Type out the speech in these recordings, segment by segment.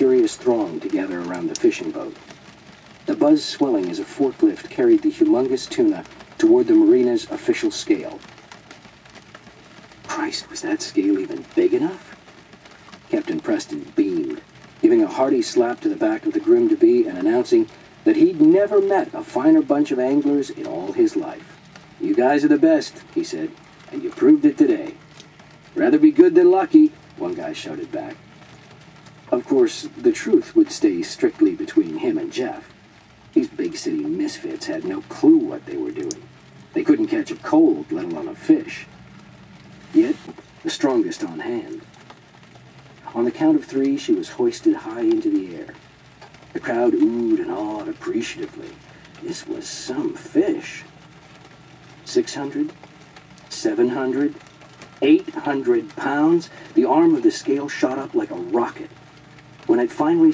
thronged to gather around the fishing boat. The buzz swelling as a forklift carried the humongous tuna toward the marina's official scale. Christ, was that scale even big enough? Captain Preston beamed, giving a hearty slap to the back of the groom-to-be and announcing that he'd never met a finer bunch of anglers in all his life. You guys are the best, he said, and you proved it today. Rather be good than lucky, one guy shouted back. Of course, the truth would stay strictly between him and Jeff. These big city misfits had no clue what they were doing. They couldn't catch a cold, let alone a fish. Yet, the strongest on hand. On the count of three, she was hoisted high into the air. The crowd oohed and awed appreciatively. This was some fish. 600, 700, 800 pounds. The arm of the scale shot up like a rocket. When it finally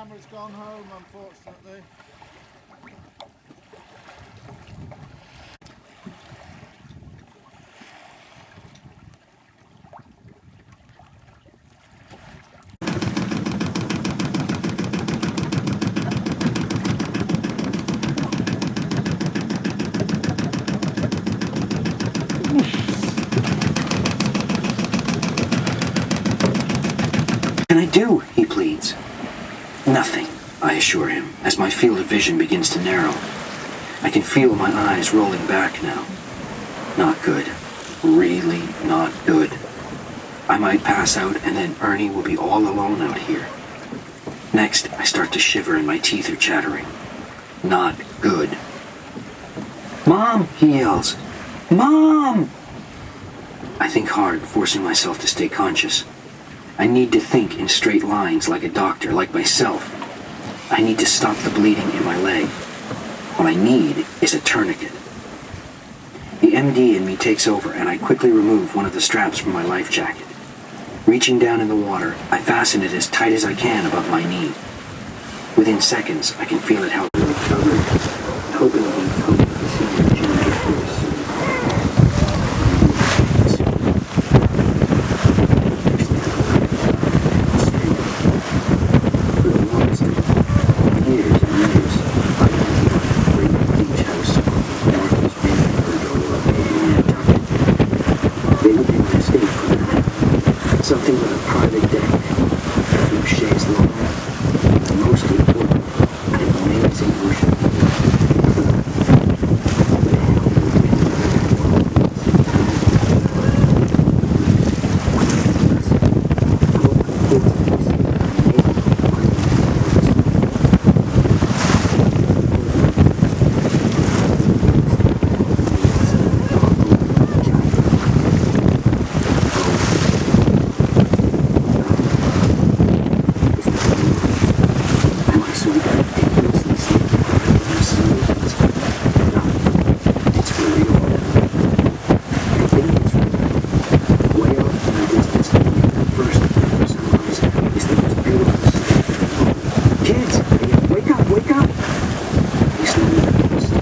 camera's gone home, unfortunately. Nothing, I assure him, as my field of vision begins to narrow. I can feel my eyes rolling back now. Not good. Really not good. I might pass out and then Ernie will be all alone out here. Next, I start to shiver and my teeth are chattering. Not good. Mom, he yells. Mom! I think hard, forcing myself to stay conscious. I need to think in straight lines like a doctor, like myself. I need to stop the bleeding in my leg. What I need is a tourniquet. The MD in me takes over, and I quickly remove one of the straps from my life jacket. Reaching down in the water, I fasten it as tight as I can above my knee. Within seconds, I can feel it help me recover, hoping to be home to see my ginger force. For the longest time, years and years, I lived in a great beach house north of Vancouver, Nantucket. They would be my escape from that. Something with a private deck, a few shades long, and most important, an amazing ocean. Am I so ridiculously sick? I'm serious. No, it's for real. I think it's real. Way off in the distance, the first sunrise is the most beautiful sight. Kids, wake up, wake up! He slowly advanced.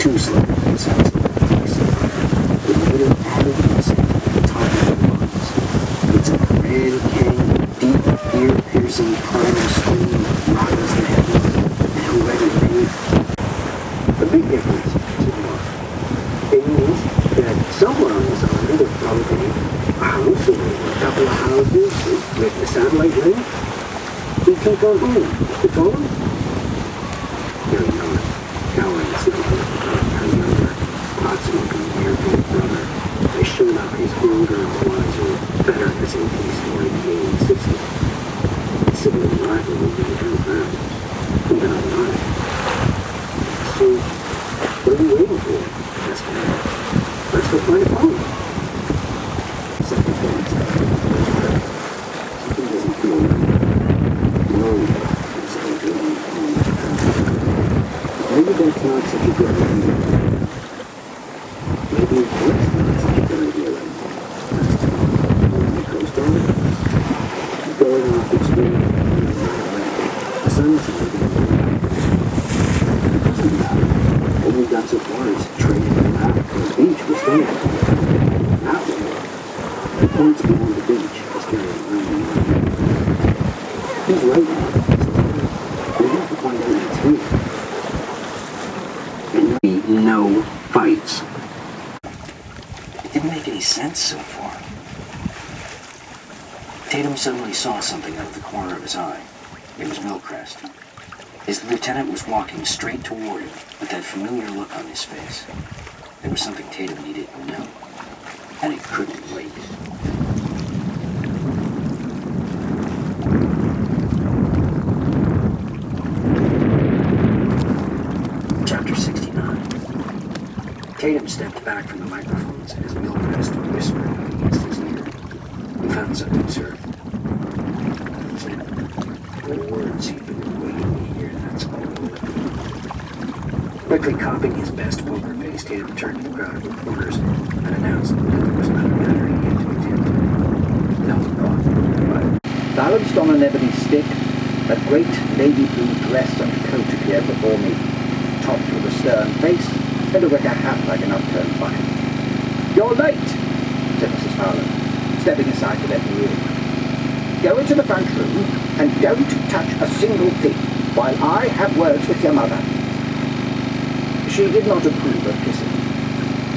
Too slowly, it sounds like. The native added insect at the top of the lungs. It's a grand canyon, deep, ear-piercing primal scream and whoever made it. The big difference, said Mark, it means that somewhere on this island there's probably a house or a couple of houses with a satellite link. We can go home. The phone? Gary nodded, cowering sitting her younger, pot-smoking, airboat brother. They showed up his older and wiser, better as in sitting in my room looking at Even on mine. So, what are we waiting for? Asked her. Let's go find a phone. Second thought. Something doesn't feel right. Worry is overwhelming on Maybe that's not such a good idea. Maybe it. the forest tree and out to the beach was there. Now. The points beyond the beach was there in room. He's right now, We have to find out next week. And no fights. It didn't make any sense so far. Tatum suddenly saw something out of the corner of his eye. It was Milcrest. His lieutenant was walking straight toward him with that familiar look on his face. There was something Tatum needed to know, and it couldn't wait. Chapter 69 Tatum stepped back from the microphones as Milcrest whispered against his ear. We found something. He said, The words he'd been waiting to hear, that's all. Quickly copying his best poker face, Tatum turned to the crowd of reporters and announced that there was another matter he had to attend to. Roth, Balanced on an ebony stick, a great navy blue dress and coat appeared before me, topped with a stern face and a wicker hat like an upturned bucket. You're late, said Mrs. Fowler, stepping aside to let me in. Go into the front room and don't touch a single thing while I have words with your mother. She did not approve of kissing.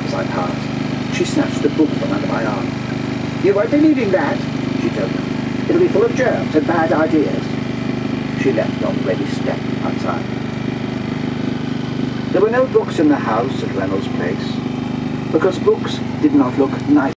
As I passed, she snatched a book from under my arm. You won't be needing that, she told me. It'll be full of germs and bad ideas. She left on ready step outside. There were no books in the house at Reynolds Place, because books did not look nice.